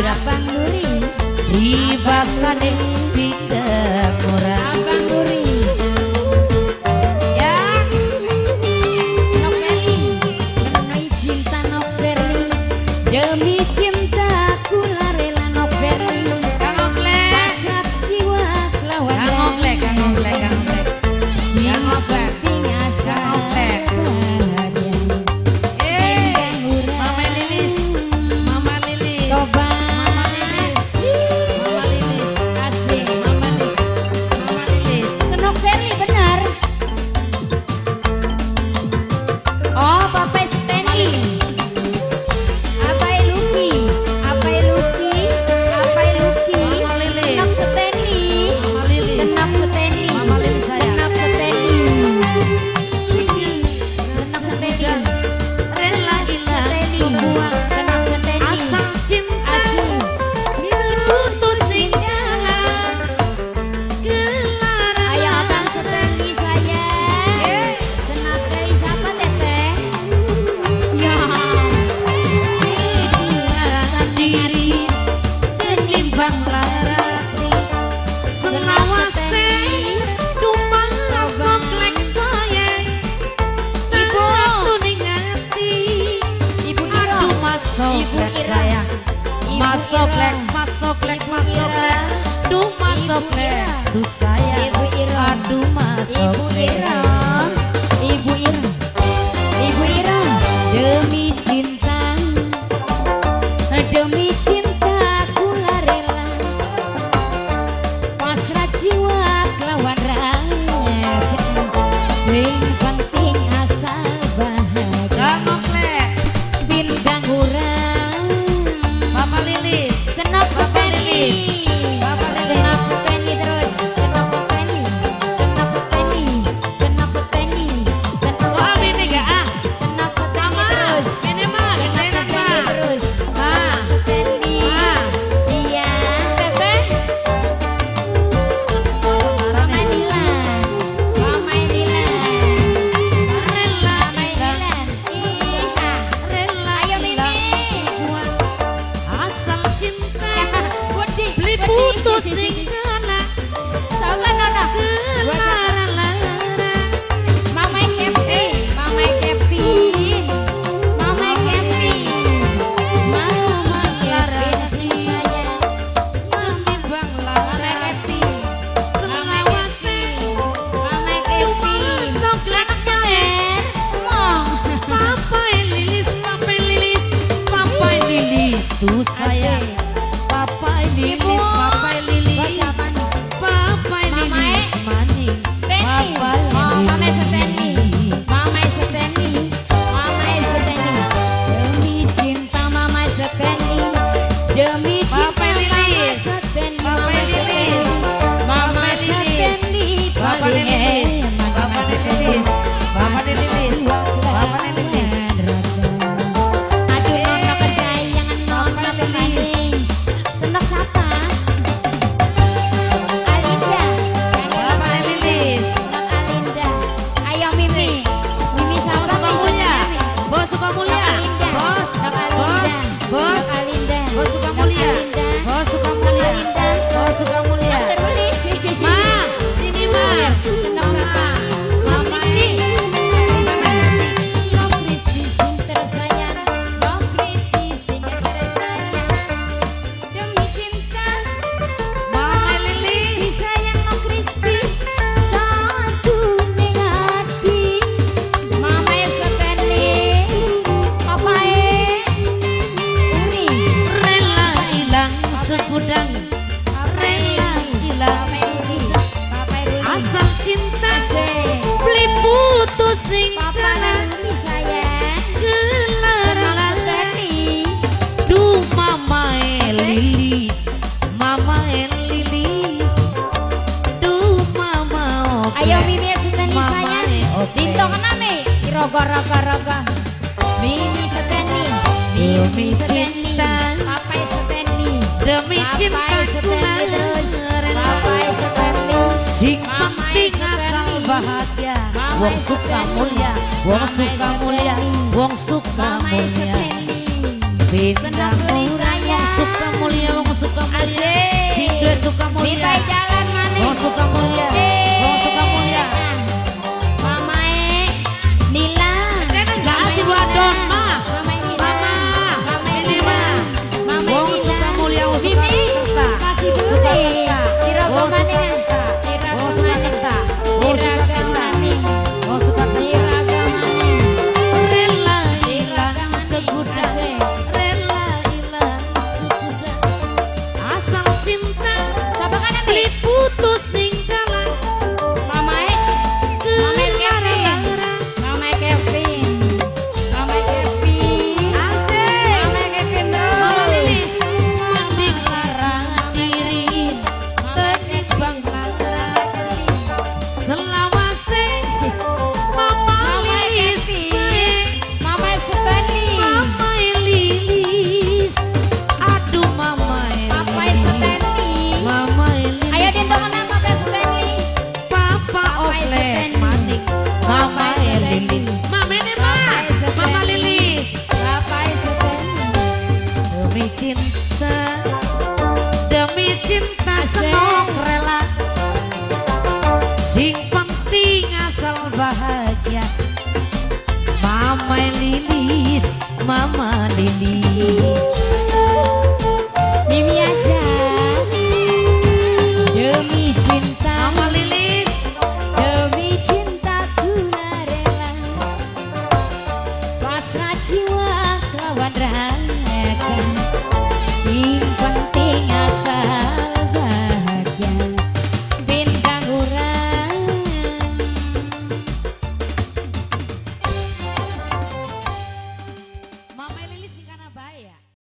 Abang Nuri, di pasar pindah murah. Pangguri ya. Cinta demi Kang Oklek. Jiwa Kang Oklek Kang Oklek. Masoklek sayang Masoklek, masoklek, masoklek Duh masoklek, duh sayang Aduh masoklek Ibu Ira, Ibu Ira. Demi cinta どうし？Asam cinta Beli putus ning saya sayang Gelarani Duh mama Elilis Mama Elilis Duh mama okay. Ayo Mimi Suteni sayang okay. Dinto kename Rogo rogo rogo Mimi Suteni Mimi Suteni Papai Suteni Demi cinta ku bahagia Wong suka mulia Wong suka mulia Wong suka mulia. Bintang mulia Wong suka mulia Wong suka mulia. Sindre suka mulia. Wong suka mulia. Wong suka mulia. Mamae Nila Gak asyik buat Don Ma. Mama. Nila Wong suka mulia Wong suka mulia Suka mulia Wong suka mulia Beli